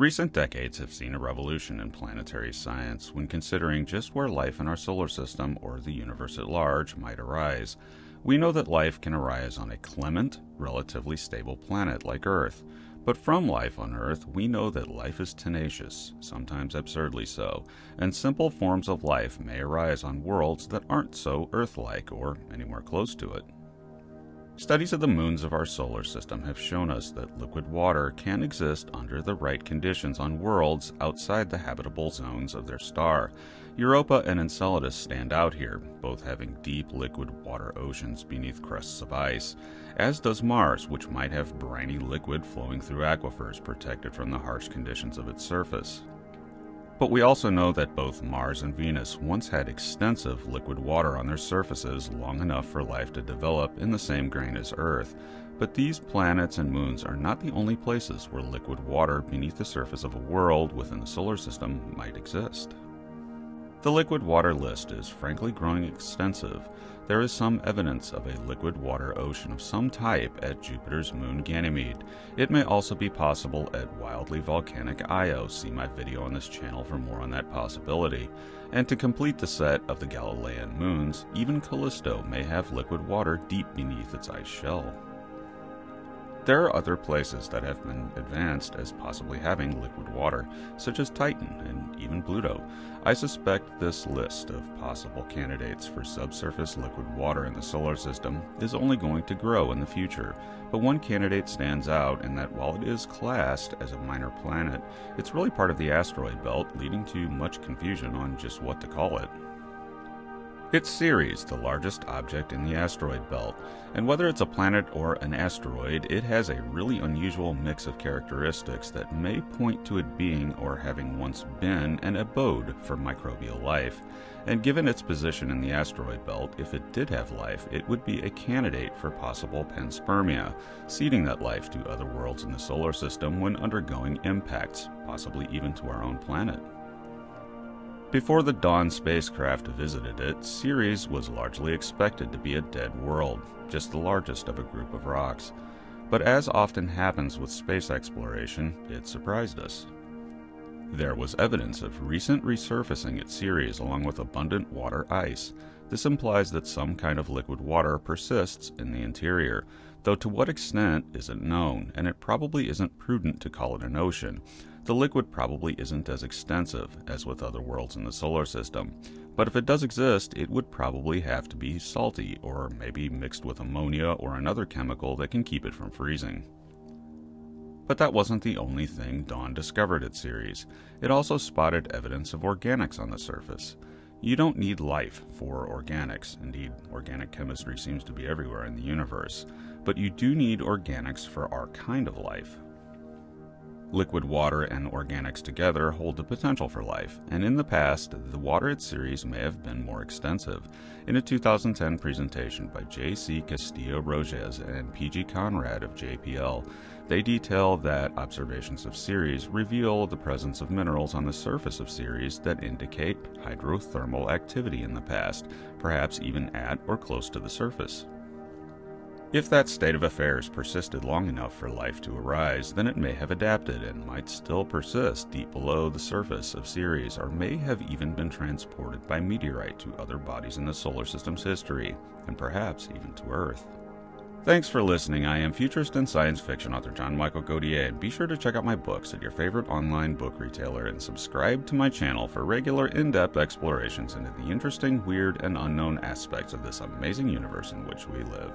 Recent decades have seen a revolution in planetary science when considering just where life in our solar system or the universe at large might arise. We know that life can arise on a clement, relatively stable planet like Earth. But from life on Earth, we know that life is tenacious, sometimes absurdly so, and simple forms of life may arise on worlds that aren't so Earth like or anywhere close to it. Studies of the moons of our solar system have shown us that liquid water can exist under the right conditions on worlds outside the habitable zones of their star. Europa and Enceladus stand out here, both having deep liquid water oceans beneath crusts of ice, as does Mars, which might have briny liquid flowing through aquifers protected from the harsh conditions of its surface. But we also know that both Mars and Venus once had extensive liquid water on their surfaces long enough for life to develop in the same grain as Earth. But these planets and moons are not the only places where liquid water beneath the surface of a world within the solar system might exist. The liquid water list is frankly growing extensive. There is some evidence of a liquid water ocean of some type at Jupiter's moon Ganymede. It may also be possible at wildly volcanic Io. See my video on this channel for more on that possibility. And to complete the set of the Galilean moons, even Callisto may have liquid water deep beneath its ice shell. There are other places that have been advanced as possibly having liquid water, such as Titan and even Pluto. I suspect this list of possible candidates for subsurface liquid water in the solar system is only going to grow in the future, but one candidate stands out in that while it is classed as a minor planet, it's really part of the asteroid belt, leading to much confusion on just what to call it. It's Ceres, the largest object in the asteroid belt, and whether it's a planet or an asteroid, it has a really unusual mix of characteristics that may point to it being or having once been an abode for microbial life. And given its position in the asteroid belt, if it did have life, it would be a candidate for possible panspermia, seeding that life to other worlds in the solar system when undergoing impacts, possibly even to our own planet. Before the Dawn spacecraft visited it, Ceres was largely expected to be a dead world, just the largest of a group of rocks. But as often happens with space exploration, it surprised us. There was evidence of recent resurfacing at Ceres along with abundant water ice. This implies that some kind of liquid water persists in the interior, though to what extent isn't known, and it probably isn't prudent to call it an ocean, the liquid probably isn't as extensive as with other worlds in the solar system, but if it does exist, it would probably have to be salty or maybe mixed with ammonia or another chemical that can keep it from freezing. But that wasn't the only thing Dawn discovered at Ceres. It also spotted evidence of organics on the surface. You don't need life for organics. Indeed, organic chemistry seems to be everywhere in the universe. But you do need organics for our kind of life, Liquid water and organics together hold the potential for life, and in the past, the water at Ceres may have been more extensive. In a 2010 presentation by J.C. Castillo Rogez and P.G. Conrad of JPL, they detail that observations of Ceres reveal the presence of minerals on the surface of Ceres that indicate hydrothermal activity in the past, perhaps even at or close to the surface. If that state of affairs persisted long enough for life to arise, then it may have adapted and might still persist deep below the surface of Ceres, or may have even been transported by meteorite to other bodies in the solar system's history, and perhaps even to Earth. Thanks for listening. I am futurist and science fiction author John Michael Godier, and be sure to check out my books at your favorite online book retailer and subscribe to my channel for regular in depth explorations into the interesting, weird, and unknown aspects of this amazing universe in which we live.